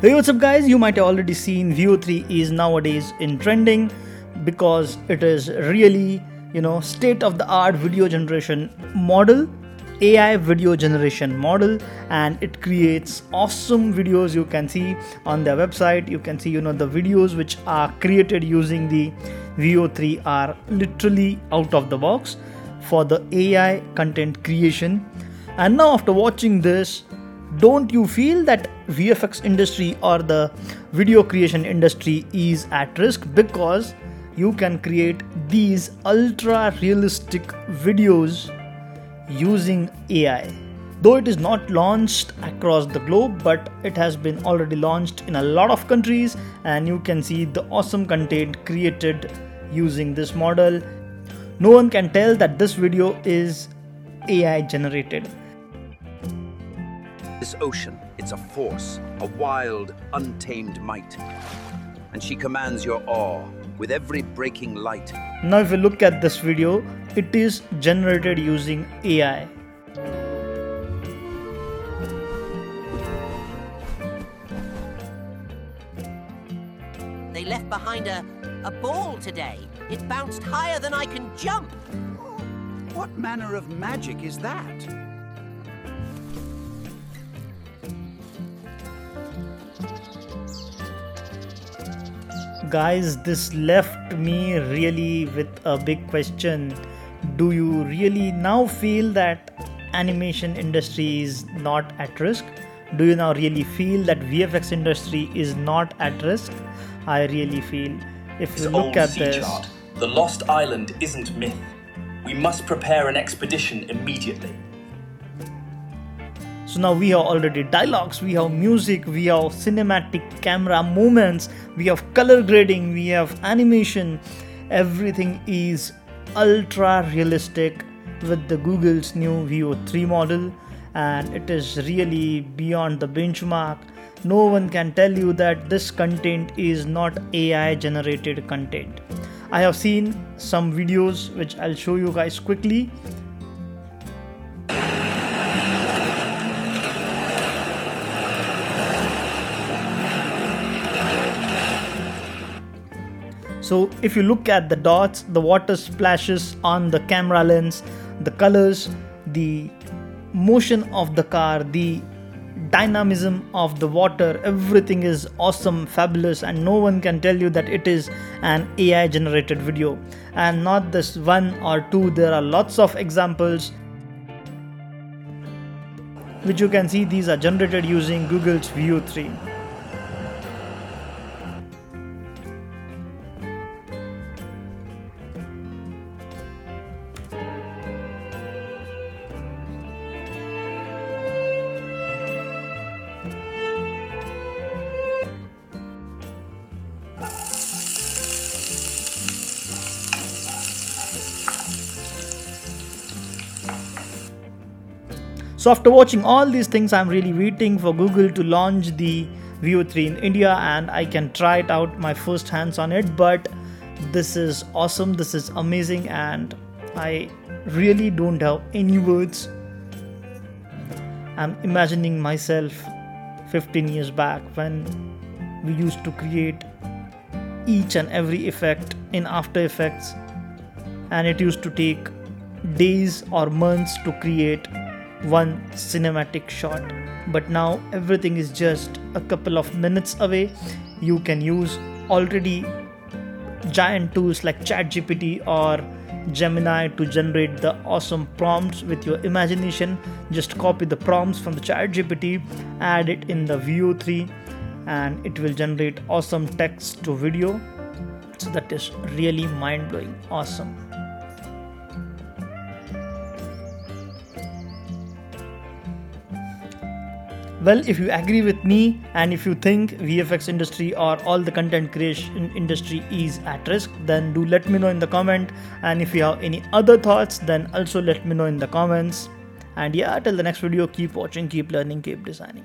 Hey, what's up, guys? You might have already seen Veo 3 is nowadays in trending because it is really, you know, state of the art video generation model, AI video generation model, and it creates awesome videos. You can see on their website, you can see, you know, the videos which are created using the Veo 3 are literally out of the box for the AI content creation. And now, after watching this, don't you feel that VFX industry or the video creation industry is at risk because you can create these ultra realistic videos using AI? Though it is not launched across the globe, but it has been already launched in a lot of countries, and you can see the awesome content created using this model. No one can tell that this video is AI generated this ocean, it's a force, a wild, untamed might. And she commands your awe with every breaking light. Now if you look at this video, it is generated using AI. They left behind a, a ball today. It bounced higher than I can jump. What manner of magic is that? Guys this left me really with a big question. Do you really now feel that animation industry is not at risk? Do you now really feel that vfx industry is not at risk? I really feel if you look at this chart, the lost island isn't myth. We must prepare an expedition immediately so now we have already dialogues, we have music, we have cinematic camera movements, we have color grading, we have animation. Everything is ultra realistic with the Google's new Veo 3 model and it is really beyond the benchmark. No one can tell you that this content is not AI generated content. I have seen some videos which I'll show you guys quickly So if you look at the dots, the water splashes on the camera lens, the colors, the motion of the car, the dynamism of the water, everything is awesome, fabulous, and no one can tell you that it is an AI generated video. And not this one or two, there are lots of examples which you can see these are generated using Google's Veo 3. So after watching all these things, I'm really waiting for Google to launch the Veo 3 in India and I can try it out my first hands on it. But this is awesome, this is amazing, and I really don't have any words. I'm imagining myself 15 years back when we used to create each and every effect in After Effects, and it used to take days or months to create one cinematic shot but now everything is just a couple of minutes away you can use already giant tools like ChatGPT or Gemini to generate the awesome prompts with your imagination. Just copy the prompts from the ChatGPT, add it in the Veo 3, and it will generate awesome text to video. So that is really mind blowing, awesome. Well if you agree with me and if you think vfx industry or all the content creation industry is at risk then do let me know in the comment. And if you have any other thoughts then also let me know in the comments. And yeah till the next video keep watching keep learning keep designing